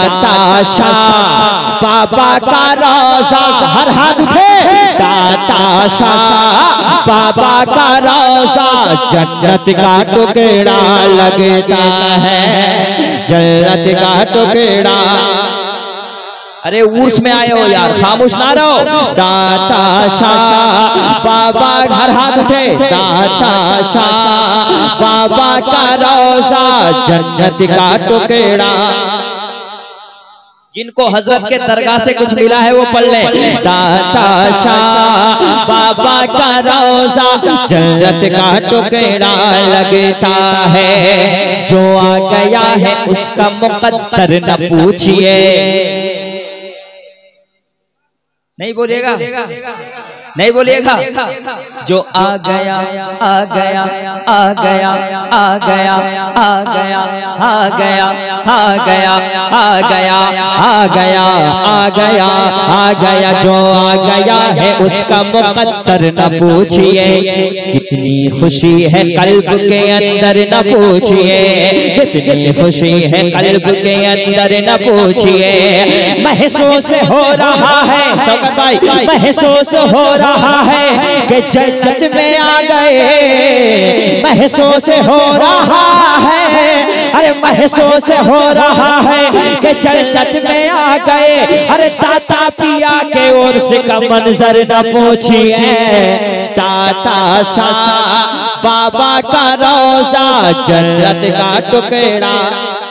दाता शाह, बाबा का रोजा, हर हाथ उठे। दाता शाह, बाबा का रोजा, जन्नत का टुकड़ा लगता है, जन्नत का टुकड़ा। अरे, उर्स में आए हो यार, खामोश ना रहो। दाता शाह, बाबा घर हाथ उठे। दाता शाह, बाबा का रोजा, जन्नत का टुकड़ा। जिनको हज़रत के दरगाह से कुछ मिला है वो पढ़ ले। दाता शाह बाबा का रोजा। जन्नत का टुकड़ा लगता है। जो आ गया है उसका मुकद्दर न पूछिए। नहीं बोलिएगा। नहीं बोलिएगा जो आ गया आ गया आ गया आ गया आ गया आ गया आ गया आ गया आ गया आ गया आ गया जो आ गया है उसका मुकद्दर न पूछिए कितनी खुशी है कल्ब के अंदर न पूछिए कितनी खुशी है कल्ब के अंदर न पूछिए महसूस हो रहा है शौकत भाई महसूस हो रहा है कि जन्नत में आ गए, महसूस हो रहा है। अरे, महसूस हो रहा है कि जन्नत में आ गए। अरे ताता पिया के ओर से का मंजर न पूछिए। ताता शाह, बाबा का रोजा जन्नत का टुकड़ा।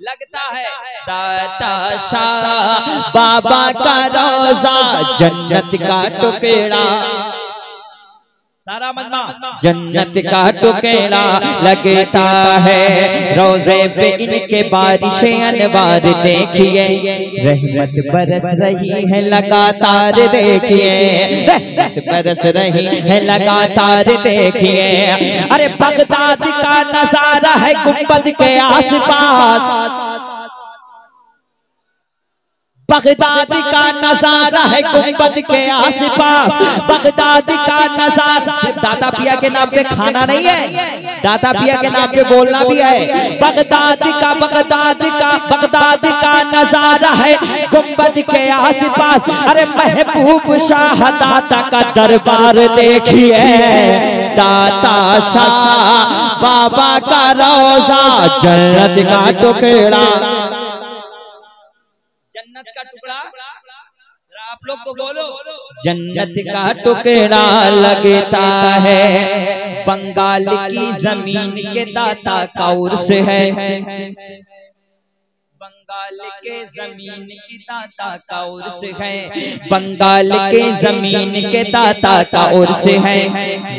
लगता है। दाता शाह बाबा का रोजा जन्नत का टुकड़ा। सारा मजमा जन्नत का टुकड़ा लगता है। रोज़े पे इनके बारिशें अनवार देखिए। रहमत बरस रही है लगातार देखिए। रहमत बरस रही है लगातार देखिए। अरे बगदाद का नज़ारा है गुंबद के आसपास। बगदाद का नज़ारा है गुंबद के आसपास बगदाद का नज़ारा दादा पिया के नाम पे खाना नहीं है दादा पिया के नाम पे बोलना भी है बगदाद का बगदाद का बगदाद का नज़ारा है गुंबद के आसपास अरे महबूब शाह दाता का दरबार देखिए दाता शाह बाबा का रोजा जन्नत का टुकड़ा जन्नत का टुकड़ा। आप लोग तो बोलो। जन्नत का टुकड़ा लगता है। बंगाल की ज़मीन के दाता का उर्स है। बंगाल के ज़मीन की दाता का उर्स है। बंगाल के ज़मीन के दाता का उर्स है।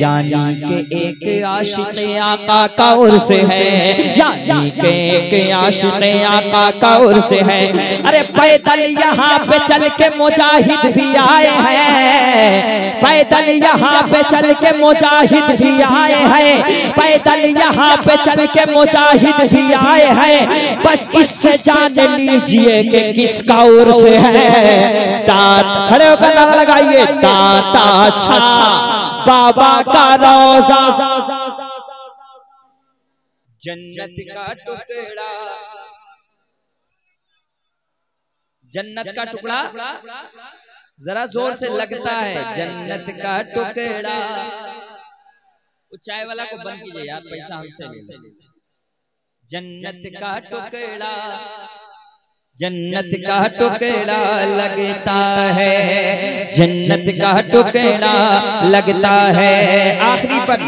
यानी के एक आशिक आका का उर्स है। यानी के एक आशिक आका का उर्स है। अरे पैदल यहाँ पे चल के मुजाहिद भी आए हैं। पैदल यहाँ पे चल के मुजाहिद भी आए हैं। पैदल यहाँ पे चल के मुजाहिद भी आए हैं। बस इससे जान लीजिए कि किसका उर्स है? तात खड़े होकर नारा लगाइए। ताता शाह बाबा का रोजा जन्नत का टुकड़ा। जन्नत का टुकड़ा? जरा ज़ोर से लगता है। जन्नत का टुकड़ा। चाय वाला को बंद कीजिए यार, पैसा हमसे ले। जन्नत का टुकड़ा। जन्नत का टुकड़ा लगता है। जन्नत का टुकड़ा लगता है। आखिरी पर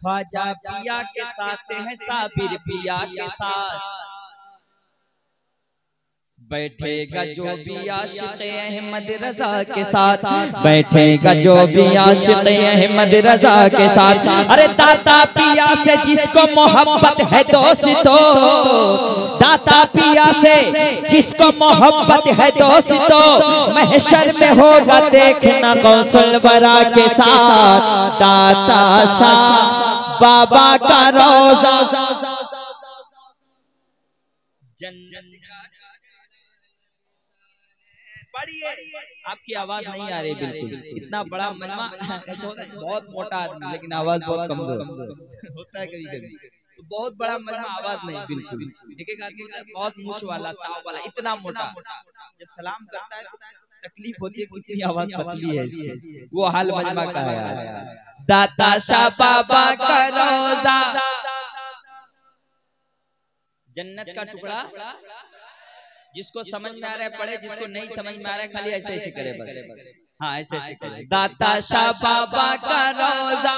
ख्वाजा पिया के साथ है साबिर पिया के साथ। बैठेगा जो भी आशिक अहमद रजा के साथ। बैठेगा जो भी आशिक अहमद रजा के साथ। अरे दाता पिया से जिसको मोहब्बत है दोस्तों। दाता पिया से जिसको मोहब्बत है दोस्तों। महशर में होगा देखना कौशल बरा के साथ। दाता शाह बाबा का रोजा। जन जन पढ़िए। आपकी आवाज़ नहीं आ रही बिल्कुल। इतना बड़ा मजमा बहुत मोटा आदमी लेकिन आवाज़ बहुत कमज़ोर। होता है कभी कभी। तो बहुत बड़ा मजमा आवाज़ नहीं बिल्कुल। एक एक आदमी बहुत मूछ वाला ताव वाला इतना मोटा। जब सलाम करता है तो तकलीफ़ होती है कितनी आवाज़ पतली है इसकी। वो हाल मजमा का है दाता शाह बाबा का रोजा। जन्नत का टुकड़ा? जिसको समझ में आ रहा है पढ़े जिसको नहीं समझ में आ रहा है खाली ऐसे ऐसे करे बस। हाँ ऐसे ऐसे करे। दाता शाह बाबा का रोजा।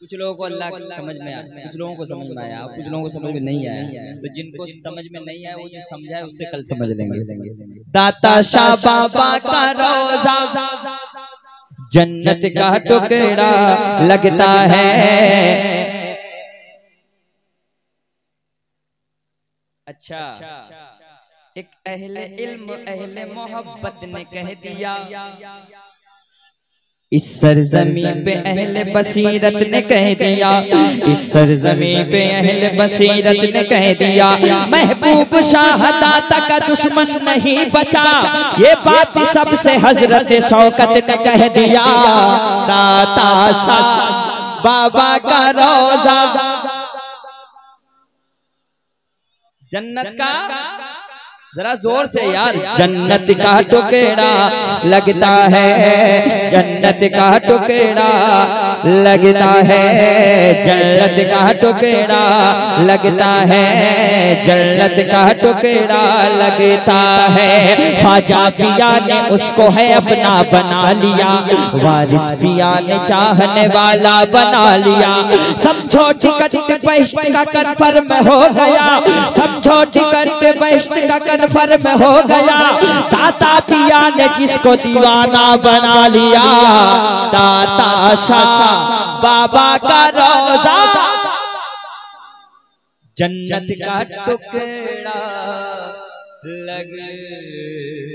कुछ लोगों को अल्लाह समझ में आया कुछ लोगों को समझ में आया कुछ लोगों को समझ में नहीं आया तो जिनको समझ में नहीं आया वो जो समझा है उससे कल समझ लेंगे। दाता शाह बाबा का रोजा। जन्नत का टुकड़ा लगता है। अच्छा। एक अहले इल्म अहले मोहब्बत ने कह दिया। इस सरजमी पे अहले बसीरत ने कह दिया। इस सरजमी पे अहले बसीरत ने कह दिया। महबूब शाह दाता का दुश्मन नहीं बचा। ये बात सबसे हज़रत शौकत ने कह दिया। दाता शाह बाबा का रोजा। जन्नत का जरा ज़ोर से यार जन्नत का टुकड़ा लगता है जन्नत का टुकड़ा लगता है जन्नत का टुकड़ा लगता है जन्नत का टुकड़ा लगता है ख्वाजा पिया ने उसको है अपना बना लिया वारिस पिया ने चाहने वाला बना लिया समझो टिकट बहिष्ट का कन्फर्म हो गया। समझो टिकट बहिष्ट का कन्फर्म हो गया। दाता पिया ने जिसको दीवाना बना लिया। दाता शाह बाबा का रोजा। जन्नत का टुकड़ा लगता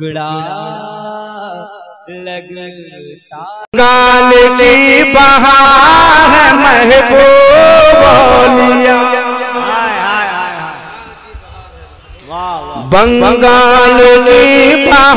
टुकड़ा लगता। गाल की बहार महबूबिया बंगाल की बहार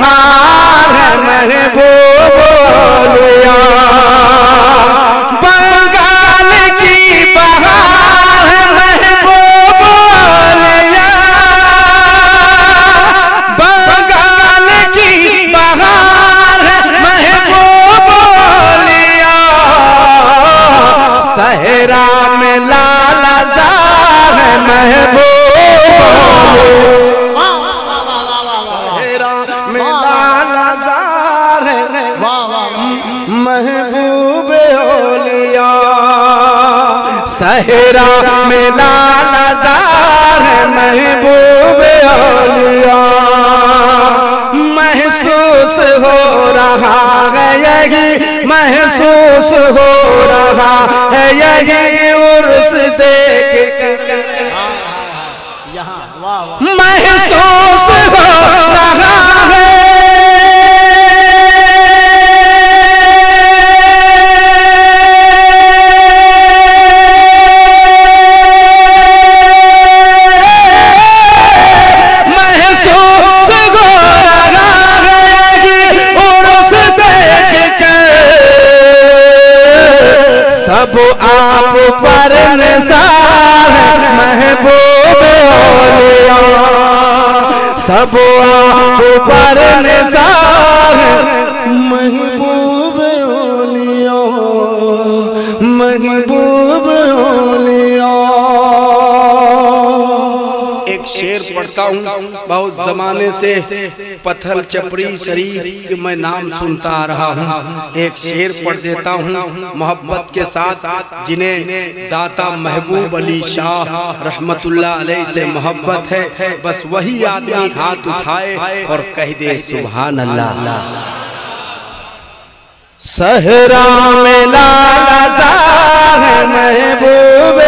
जार महबूबिया सहरा में लाला जार महबूब ओलिया सहरा में लाला जार महबूब ओलिया महसूस हो रहा है यही, महसूस हो रहा है यही उर्स देख महसूस हो। रहा है सब आप पर महबूब ओलिया हूँ बहुत जमाने से पत्थर चपरी शरीफ के मैं नाम सुनता रहा हूँ। एक शेर पढ़ देता हूँ, मोहब्बत के साथ, जिन्हें दाता महबूब अली शाह रहमतुल्लाह अलैह से मोहब्बत है, बस वही आदमी हाथ उठाए और कह दे सुभान अल्लाह सहरा में लाला महबूब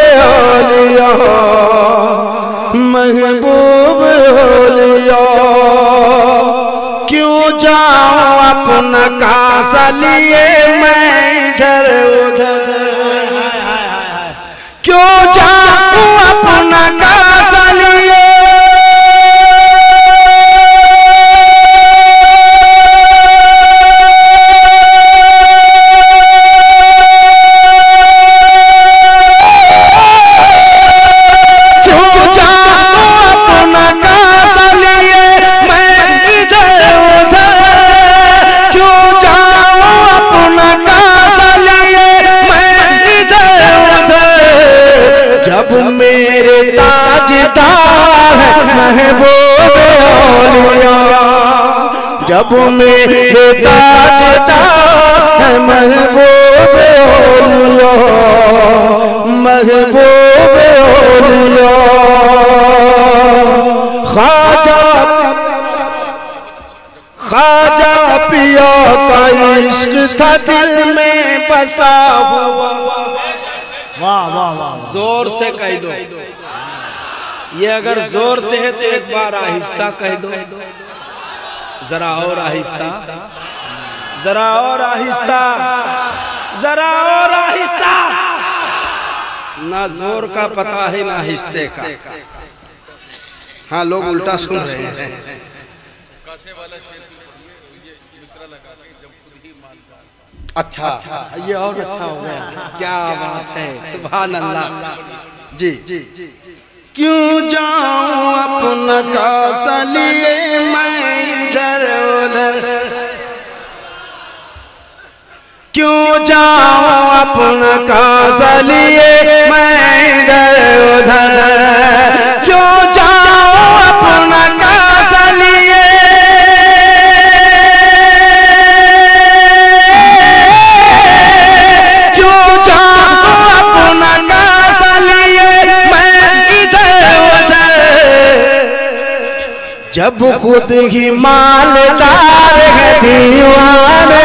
महबूब ओलिया क्यों जाऊँ अपना कासा लिए मैं इधर उधर? क्यों जाऊँ अपना से कह दो। ये अगर ज़ोर से है तो एक बार आहिस्ता कह दो। जरा और आहिस्ता। जरा और आहिस्ता। जरा और आहिस्ता। ना ज़ोर का पता है ना आहिस्ते का। हाँ लोग उल्टा सुन रहे हैं। अच्छा ये और अच्छा हो गया। क्या बात है सुबह अल्लाह जी। जी क्यों जाऊँ अपना कासा लिए मैं इधर उधर? क्यों जाऊँ अपना कासा लिए मैं इधर उधर? क्यों खुद ही मालदार है दीवाने